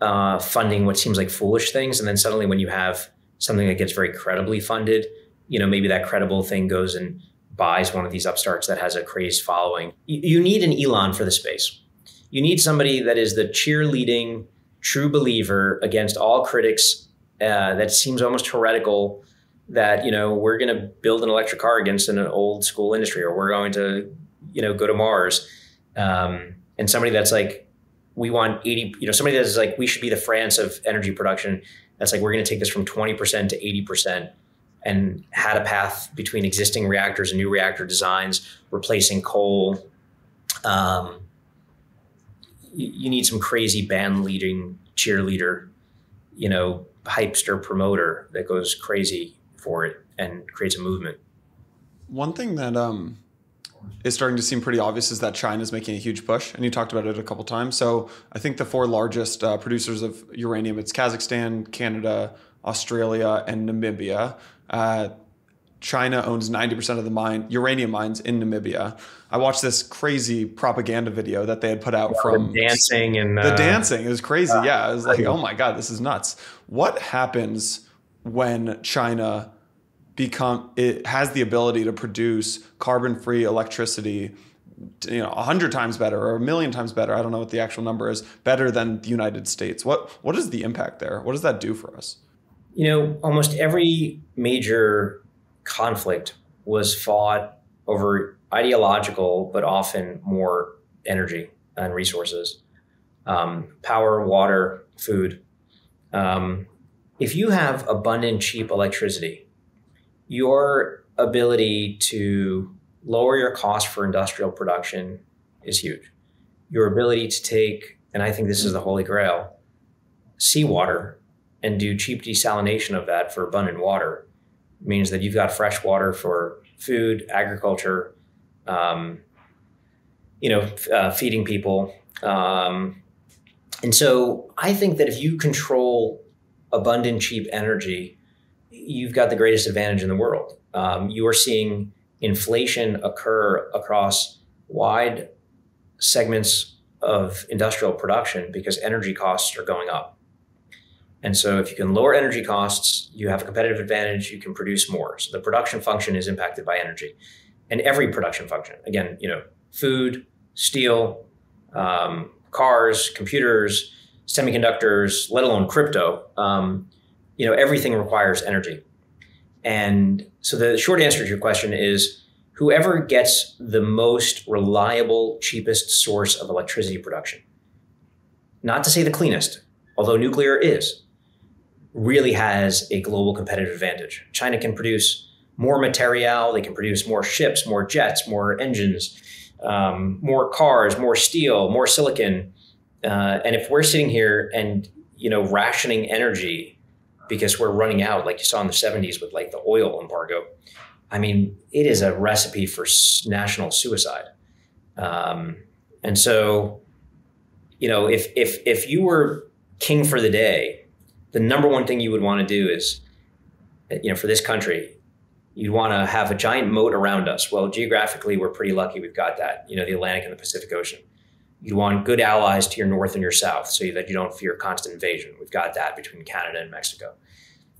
S1: uh, funding what seems like foolish things, and then suddenly when you have something that gets very credibly funded, you know, maybe that credible thing goes and buys one of these upstarts that has a crazed following. You need an Elon for the space. You need somebody that is the cheerleading, true believer against all critics. Uh, that seems almost heretical. That you know we're going to build an electric car against an old school industry, or we're going to you know go to Mars. Um, and somebody that's like, we want eighty. You know, somebody that's like, we should be the France of energy production. That's like we're going to take this from twenty percent to eighty percent and had a path between existing reactors and new reactor designs, replacing coal. Um, you, need some crazy band leading cheerleader, you know, hypester promoter that goes crazy for it and creates a movement.
S2: One thing that um, is starting to seem pretty obvious is that China is making a huge push, and you talked about it a couple times. So I think the four largest uh, producers of uranium it's Kazakhstan, Canada, Australia, and Namibia. Uh, China owns 90% of the mine uranium mines in Namibia. I watched this crazy propaganda video that they had put out from
S1: the dancing and
S2: uh, the dancing. It was crazy. Uh, yeah, it was like, oh my god, this is nuts. What happens when China become it has the ability to produce carbon-free electricity you know, a hundred times better or a million times better. I don't know what the actual number is. Better than the United States. What what is the impact there? What does that do for us?
S1: you know, almost every major conflict was fought over ideological, but often more energy and resources, um, power, water, food. Um, if you have abundant, cheap electricity, your ability to lower your cost for industrial production is huge. Your ability to take, and I think this is the holy grail, seawater and do cheap desalination of that for abundant water means that you've got fresh water for food, agriculture, um, you know, uh, feeding people. Um, and so I think that if you control abundant, cheap energy, you've got the greatest advantage in the world. Um, you are seeing inflation occur across wide segments of industrial production because energy costs are going up. And so if you can lower energy costs, you have a competitive advantage, you can produce more. So the production function is impacted by energy. And every production function, again, you know, food, steel, um, cars, computers, semiconductors, let alone crypto, um, you know, everything requires energy. And so the short answer to your question is whoever gets the most reliable, cheapest source of electricity production, not to say the cleanest, although nuclear is, really has a global competitive advantage. China can produce more material, they can produce more ships, more jets, more engines, um, more cars, more steel, more silicon. Uh, and if we're sitting here and you know rationing energy because we're running out, like you saw in the 70s with like the oil embargo, I mean, it is a recipe for national suicide. Um, and so, you know, if if if you were king for the day, the number one thing you would want to do is, you know, for this country, you'd want to have a giant moat around us. Well, geographically, we're pretty lucky we've got that, you know, the Atlantic and the Pacific Ocean. You'd want good allies to your north and your south so that you don't fear constant invasion. We've got that between Canada and Mexico.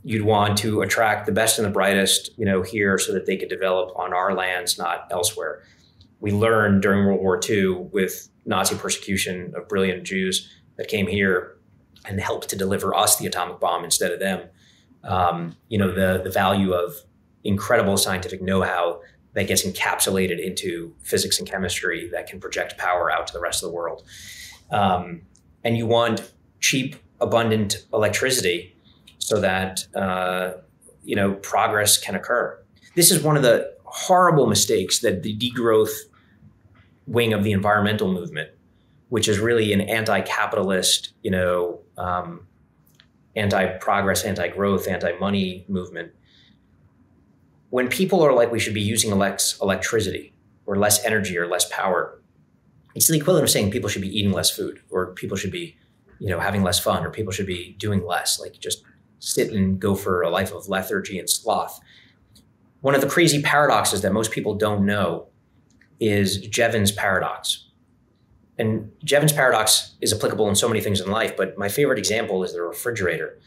S1: You'd want to attract the best and the brightest, you know, here so that they could develop on our lands, not elsewhere. We learned during World War II with Nazi persecution of brilliant Jews that came here and help to deliver us the atomic bomb instead of them. Um, you know, the the value of incredible scientific know-how that gets encapsulated into physics and chemistry that can project power out to the rest of the world. Um, and you want cheap, abundant electricity so that uh, you know progress can occur. This is one of the horrible mistakes that the degrowth wing of the environmental movement, which is really an anti-capitalist, you know, um, anti-progress, anti-growth, anti-money movement. When people are like, we should be using less electricity or less energy or less power, it's the equivalent of saying people should be eating less food or people should be, you know, having less fun or people should be doing less. Like just sit and go for a life of lethargy and sloth. One of the crazy paradoxes that most people don't know is Jevons paradox. And Jevons paradox is applicable in so many things in life, but my favorite example is the refrigerator.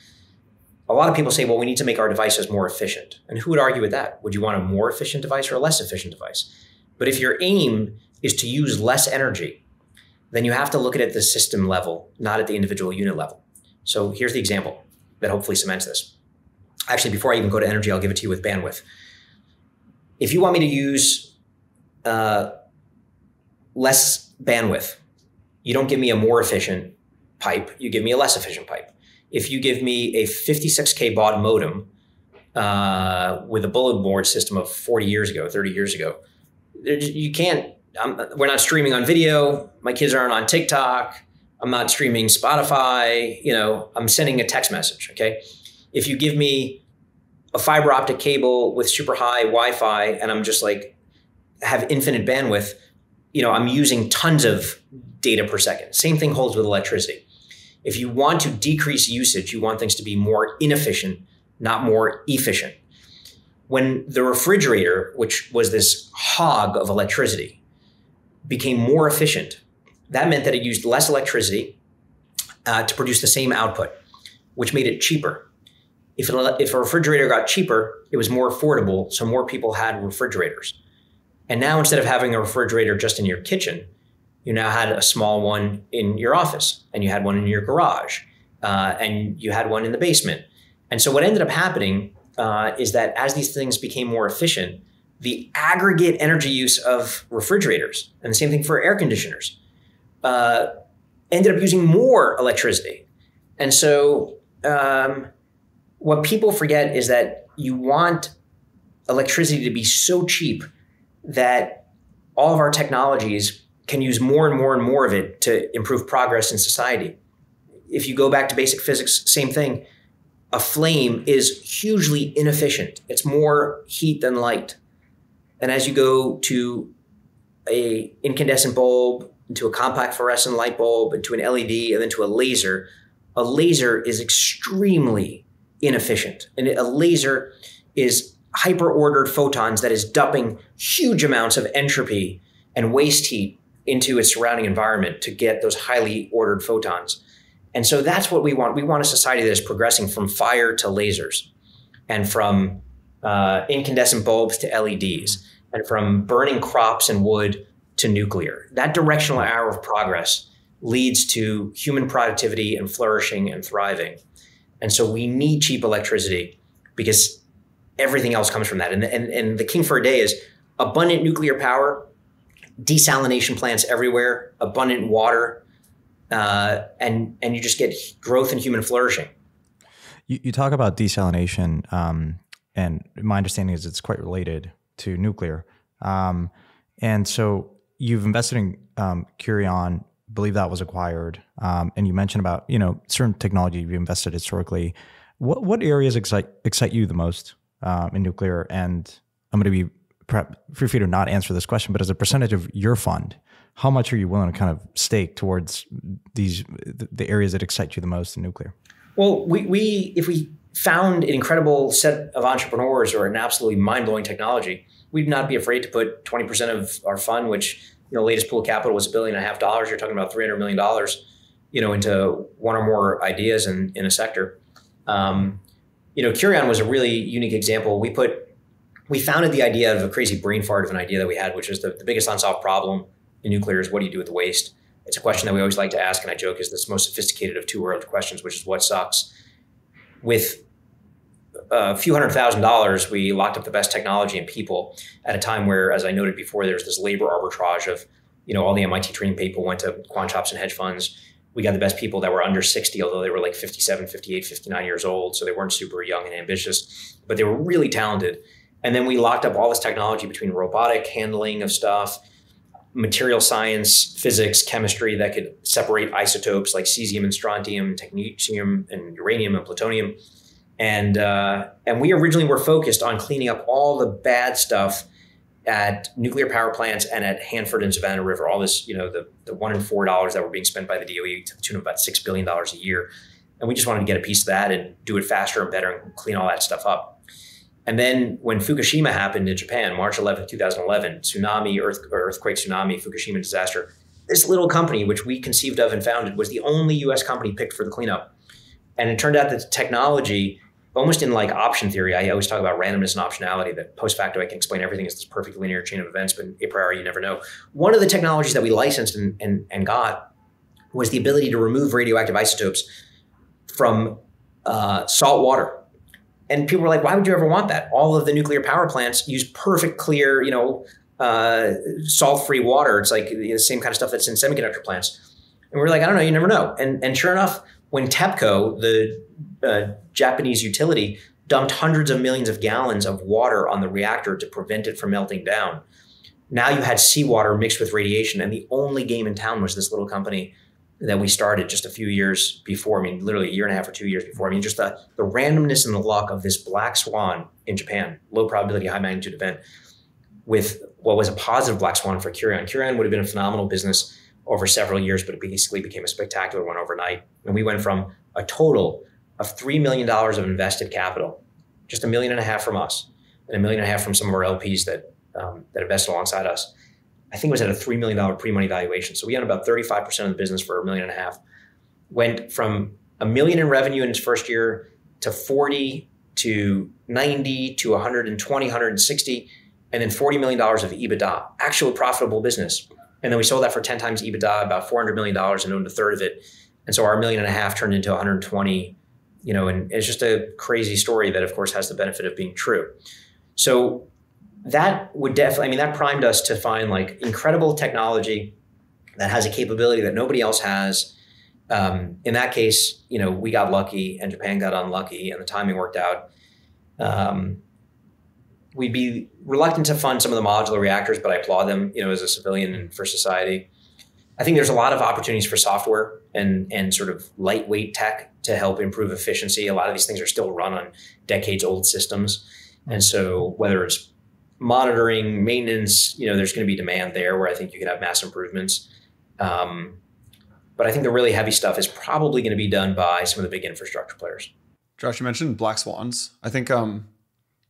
S1: A lot of people say, well, we need to make our devices more efficient. And who would argue with that? Would you want a more efficient device or a less efficient device? But if your aim is to use less energy, then you have to look at it at the system level, not at the individual unit level. So here's the example that hopefully cements this. Actually, before I even go to energy, I'll give it to you with bandwidth. If you want me to use uh, less bandwidth, you don't give me a more efficient pipe, you give me a less efficient pipe. If you give me a 56K baud modem uh, with a bulletin board system of 40 years ago, 30 years ago, you can't, I'm, we're not streaming on video. My kids aren't on TikTok. I'm not streaming Spotify. You know, I'm sending a text message. Okay. If you give me a fiber optic cable with super high Wi Fi and I'm just like, have infinite bandwidth, you know, I'm using tons of data per second. Same thing holds with electricity. If you want to decrease usage, you want things to be more inefficient, not more efficient. When the refrigerator, which was this hog of electricity, became more efficient, that meant that it used less electricity uh, to produce the same output, which made it cheaper. If, it, if a refrigerator got cheaper, it was more affordable, so more people had refrigerators. And now instead of having a refrigerator just in your kitchen, you now had a small one in your office and you had one in your garage uh, and you had one in the basement. And so what ended up happening uh, is that as these things became more efficient, the aggregate energy use of refrigerators and the same thing for air conditioners uh, ended up using more electricity. And so um, what people forget is that you want electricity to be so cheap that all of our technologies can use more and more and more of it to improve progress in society. If you go back to basic physics, same thing. A flame is hugely inefficient. It's more heat than light. And as you go to a incandescent bulb, into a compact fluorescent light bulb, into an LED, and then to a laser, a laser is extremely inefficient. And a laser is hyper ordered photons that is dumping huge amounts of entropy and waste heat into its surrounding environment to get those highly ordered photons. And so that's what we want. We want a society that is progressing from fire to lasers and from uh, incandescent bulbs to LEDs and from burning crops and wood to nuclear. That directional arrow of progress leads to human productivity and flourishing and thriving. And so we need cheap electricity because everything else comes from that. And, and, and the king for a day is abundant nuclear power, desalination plants everywhere, abundant water, uh, and, and you just get growth and human flourishing.
S3: You, you talk about desalination, um, and my understanding is it's quite related to nuclear. Um, and so you've invested in um, Kurion, believe that was acquired, um, and you mentioned about you know certain technology you've invested historically. What what areas excite excite you the most? um, in nuclear. And I'm going to be feel free to not answer this question, but as a percentage of your fund, how much are you willing to kind of stake towards these the areas that excite you the most in nuclear?
S1: Well, we, we if we found an incredible set of entrepreneurs or an absolutely mind blowing technology, we'd not be afraid to put 20% of our fund, which you know, latest pool of capital was a billion and a half dollars. You're talking about 300 million dollars, you know, into one or more ideas in, in a sector. Um, you know, Kurion was a really unique example. We put, we founded the idea of a crazy brain fart of an idea that we had, which is the, the biggest unsolved problem in nuclear is what do you do with the waste? It's a question that we always like to ask, and I joke is this most sophisticated of two world questions, which is what sucks. With a few hundred thousand dollars, we locked up the best technology and people at a time where, as I noted before, there's this labor arbitrage of, you know, all the MIT trained people went to quant shops and hedge funds. We got the best people that were under 60, although they were like 57, 58, 59 years old. So they weren't super young and ambitious, but they were really talented. And then we locked up all this technology between robotic handling of stuff, material science, physics, chemistry that could separate isotopes like cesium and strontium, technetium and uranium and plutonium. And uh, and we originally were focused on cleaning up all the bad stuff at nuclear power plants and at Hanford and Savannah River. All this, you know, the the one in four dollars that were being spent by the DOE to the tune of about six billion dollars a year. And we just wanted to get a piece of that and do it faster and better and clean all that stuff up. And then when Fukushima happened in Japan, March 11th, 2011, tsunami, earth, earthquake, tsunami, Fukushima disaster, this little company, which we conceived of and founded, was the only US company picked for the cleanup. And it turned out that the technology almost in like option theory, I always talk about randomness and optionality. That post facto, I can explain everything as this perfect linear chain of events, but a priori, you never know. One of the technologies that we licensed and, and, and got was the ability to remove radioactive isotopes from uh, salt water. And people were like, "Why would you ever want that?" All of the nuclear power plants use perfect, clear, you know, uh, salt-free water. It's like the same kind of stuff that's in semiconductor plants. And we are like, "I don't know. You never know." And and sure enough, when TEPCO, the uh, Japanese utility, dumped hundreds of millions of gallons of water on the reactor to prevent it from melting down. Now you had seawater mixed with radiation, and the only game in town was this little company that we started just a few years before. I mean, literally a year and a half or two years before. I mean, just the, the randomness and the luck of this black swan in Japan, low probability, high magnitude event, with what was a positive black swan for Kurion. Kurion would have been a phenomenal business over several years, but it basically became a spectacular one overnight. And we went from a total of $3 million of invested capital, just a million and a half from us, and a million and a half from some of our LPs that, um, that invested alongside us. I think it was at a $3 million pre money valuation. So we own about 35% of the business for a million and a half. Went from a million in revenue in its first year to 40 to 90 to 120, 160, and then $40 million of EBITDA, actual profitable business. And then we sold that for 10 times EBITDA, about $400 million, and owned a third of it. And so our million and a half turned into 120, you know, and it's just a crazy story that, of course, has the benefit of being true. So that would definitely, I mean, that primed us to find like incredible technology that has a capability that nobody else has. Um, in that case, you know, we got lucky and Japan got unlucky and the timing worked out. Um, we'd be reluctant to fund some of the modular reactors, but I applaud them, you know, as a civilian and for society. I think there's a lot of opportunities for software and and sort of lightweight tech to help improve efficiency. A lot of these things are still run on decades old systems. And so whether it's monitoring, maintenance, you know, there's going to be demand there where I think you can have mass improvements. Um, but I think the really heavy stuff is probably going to be done by some of the big infrastructure players.
S2: Josh, you mentioned black swans. I think um,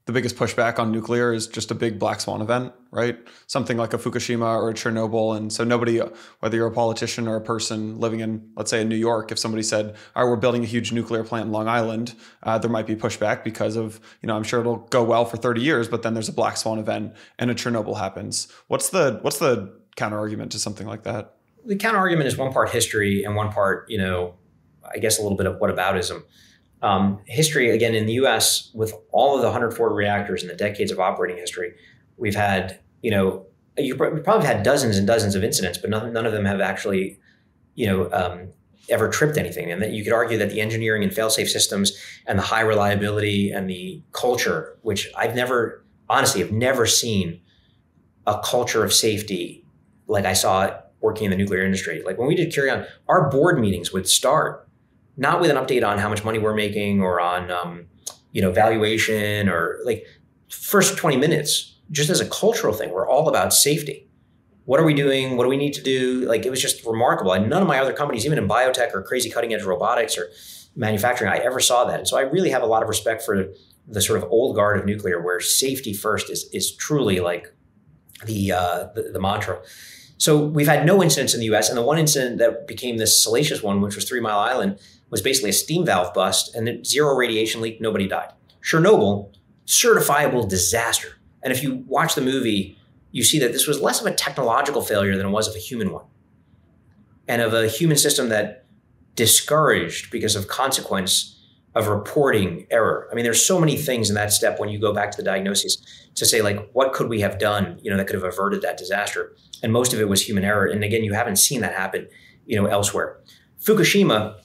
S2: the biggest pushback on nuclear is just a big black swan event, right? Something like a Fukushima or a Chernobyl. And so nobody, whether you're a politician or a person living in, let's say, in New York, if somebody said, all right, we're building a huge nuclear plant in Long Island, uh, there might be pushback because of, you know, I'm sure it'll go well for 30 years, but then there's a black swan event and a Chernobyl happens. What's the what's the counter argument to something like that?
S1: The counter argument is one part history and one part, you know, I guess a little bit of whataboutism. Um, history, again, in the US, with all of the 104 reactors and the decades of operating history, we've had, you know, you probably had dozens and dozens of incidents, but none, none of them have actually, you know, um, ever tripped anything. And that you could argue that the engineering and failsafe systems and the high reliability and the culture, which I've never, honestly, have never seen a culture of safety like I saw working in the nuclear industry. Like when we did Kurion, our board meetings would start not with an update on how much money we're making or on um, you know valuation or like first 20 minutes just as a cultural thing we're all about safety. What are we doing? What do we need to do? Like it was just remarkable. And none of my other companies even in biotech or crazy cutting edge robotics or manufacturing i ever saw that. And so i really have a lot of respect for the sort of old guard of nuclear where safety first is is truly like the uh, the, the mantra. So we've had no incidents in the us and the one incident that became this salacious one which was three mile island was basically a steam valve bust and zero radiation leak, nobody died. Chernobyl, certifiable disaster. And if you watch the movie, you see that this was less of a technological failure than it was of a human one. And of a human system that discouraged because of consequence of reporting error. I mean, there's so many things in that step when you go back to the diagnosis to say like, what could we have done, you know, that could have averted that disaster? And most of it was human error. And again, you haven't seen that happen, you know, elsewhere. Fukushima,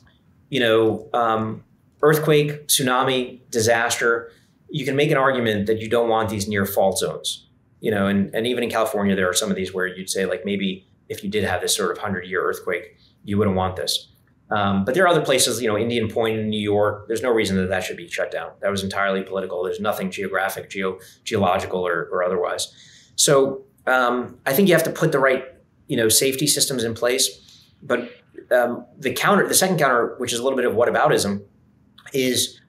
S1: you know, um, earthquake, tsunami, disaster. You can make an argument that you don't want these near fault zones, you know, and, and even in California, there are some of these where you'd say like maybe if you did have this sort of hundred year earthquake, you wouldn't want this. Um, but there are other places, you know, Indian Point in New York. There's no reason that that should be shut down. That was entirely political. There's nothing geographic, geo geological, or, or otherwise. So um, I think you have to put the right, you know, safety systems in place. But um, the counter, the second counter, which is a little bit of whataboutism, is,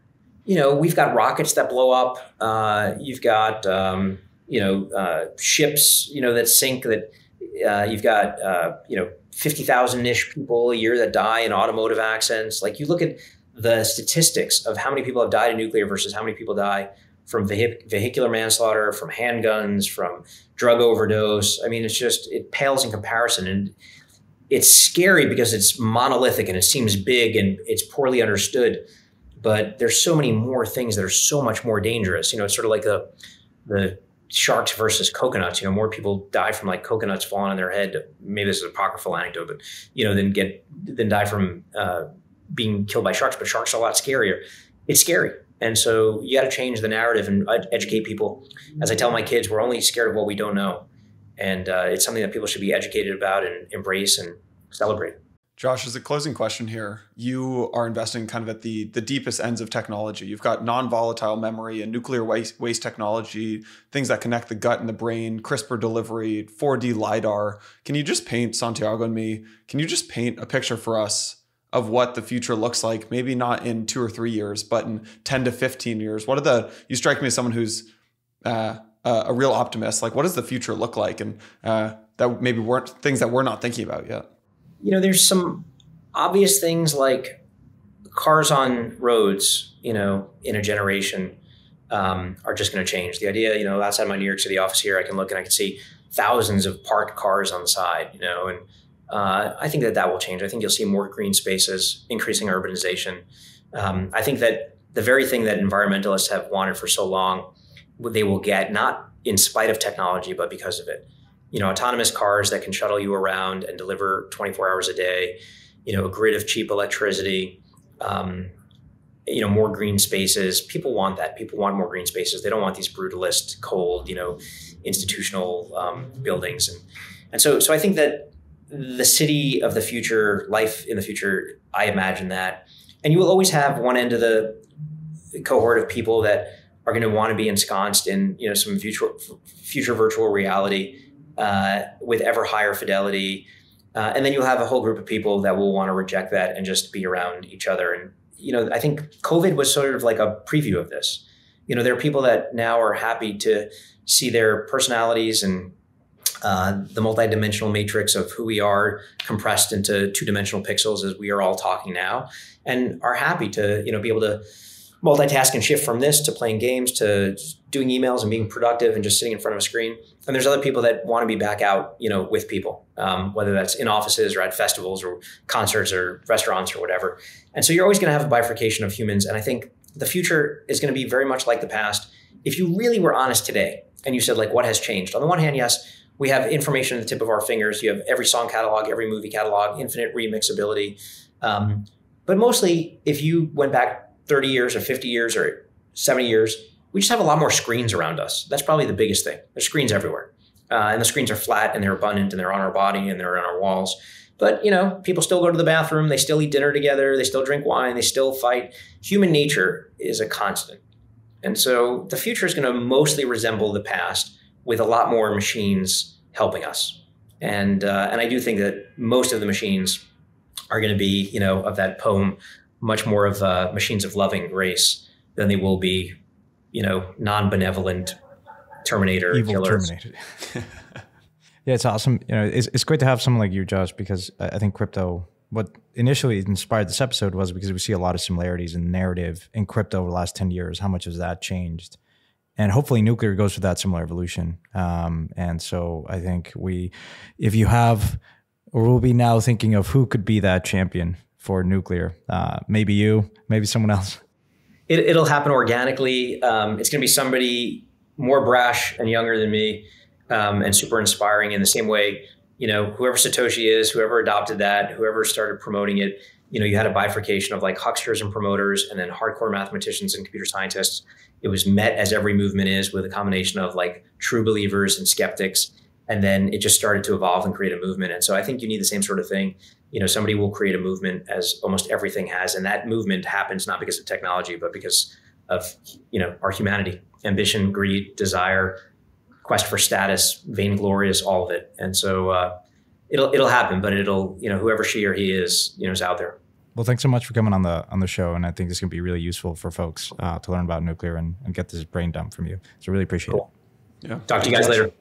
S1: you know, we've got rockets that blow up. Uh, you've got, um, you know, uh, ships, you know, that sink. That uh, you've got, uh, you know 50,000 ish people a year that die in automotive accidents. Like you look at the statistics of how many people have died in nuclear versus how many people die from vehicular manslaughter, from handguns, from drug overdose. I mean, it's just, it pales in comparison. And it's scary because it's monolithic and it seems big and it's poorly understood. But there's so many more things that are so much more dangerous. You know, it's sort of like the, the sharks versus coconuts. You know, more people die from like coconuts falling on their head. Maybe this is an apocryphal anecdote, but you know, than get than die from uh, being killed by sharks. But sharks are a lot scarier. It's scary, and so you got to change the narrative and educate people. As I tell my kids, we're only scared of what we don't know, and uh, it's something that people should be educated about and embrace and celebrate.
S2: Josh, as a closing question here, you are investing kind of at the the deepest ends of technology. You've got non-volatile memory and nuclear waste, waste technology, things that connect the gut and the brain, CRISPR delivery, 4D lidar. Can you just paint Santiago and me? Can you just paint a picture for us of what the future looks like? Maybe not in two or three years, but in 10 to 15 years. What are the? You strike me as someone who's uh, a real optimist. Like, what does the future look like? And uh, that maybe weren't things that we're not thinking about yet
S1: you know, there's some obvious things like cars on roads, you know, in a generation um, are just going to change. The idea, you know, outside my New York City office here, I can look and I can see thousands of parked cars on the side, you know, and uh, I think that that will change. I think you'll see more green spaces, increasing urbanization. Um, I think that the very thing that environmentalists have wanted for so long, they will get not in spite of technology, but because of it you know, autonomous cars that can shuttle you around and deliver 24 hours a day, you know, a grid of cheap electricity, um, you know, more green spaces. People want that. People want more green spaces. They don't want these brutalist, cold, you know, institutional um, buildings. And and so so I think that the city of the future, life in the future, I imagine that. And you will always have one end of the cohort of people that are going to want to be ensconced in you know some future future virtual reality uh, with ever higher fidelity. Uh, and then you'll have a whole group of people that will want to reject that and just be around each other. And, you know, I think COVID was sort of like a preview of this. You know, there are people that now are happy to see their personalities and uh, the multidimensional matrix of who we are compressed into two dimensional pixels as we are all talking now and are happy to, you know, be able to multitask and shift from this to playing games to doing emails and being productive and just sitting in front of a screen. And there's other people that want to be back out, you know, with people, um, whether that's in offices or at festivals or concerts or restaurants or whatever. And so you're always going to have a bifurcation of humans. And I think the future is going to be very much like the past. If you really were honest today and you said like, what has changed? On the one hand, yes, we have information at the tip of our fingers. You have every song catalog, every movie catalog, infinite remixability. Um, but mostly, if you went back 30 years or 50 years or 70 years, we just have a lot more screens around us. That's probably the biggest thing. There's screens everywhere. Uh, and the screens are flat and they're abundant and they're on our body and they're on our walls. But, you know, people still go to the bathroom, they still eat dinner together, they still drink wine, they still fight. Human nature is a constant. And so the future is going to mostly resemble the past with a lot more machines helping us. And, uh, and I do think that most of the machines are going to be, you know, of that poem much more of uh, machines of loving grace than they will be, you know, non-benevolent Terminator Evil killers. Terminator.
S3: yeah, it's awesome. You know, it's, it's great to have someone like you, Josh, because I think crypto. What initially inspired this episode was because we see a lot of similarities in narrative in crypto over the last ten years. How much has that changed? and hopefully nuclear goes through that similar evolution. Um, and so I think we, if you have, or we'll be now thinking of who could be that champion for nuclear. Uh, maybe you, maybe someone else.
S1: it, will happen organically. Um, it's going to be somebody more brash and younger than me, um, and super inspiring in the same way. You know, whoever Satoshi is, whoever adopted that, whoever started promoting it, you know, you had a bifurcation of like hucksters and promoters, and then hardcore mathematicians and computer scientists. It was met as every movement is with a combination of like true believers and skeptics, and then it just started to evolve and create a movement. And so I think you need the same sort of thing. You know, somebody will create a movement as almost everything has, and that movement happens not because of technology, but because of you know our humanity, ambition, greed, desire, quest for status, vainglorious, all of it. And so uh, it'll it'll happen, but it'll you know whoever she or he is, you know, is out there.
S3: Well, thanks so much for coming on the on the show, and I think this can be really useful for folks uh, to learn about nuclear and, and, get this brain dump from you. So really appreciate cool.
S2: it. Yeah.
S1: Talk to you guys later.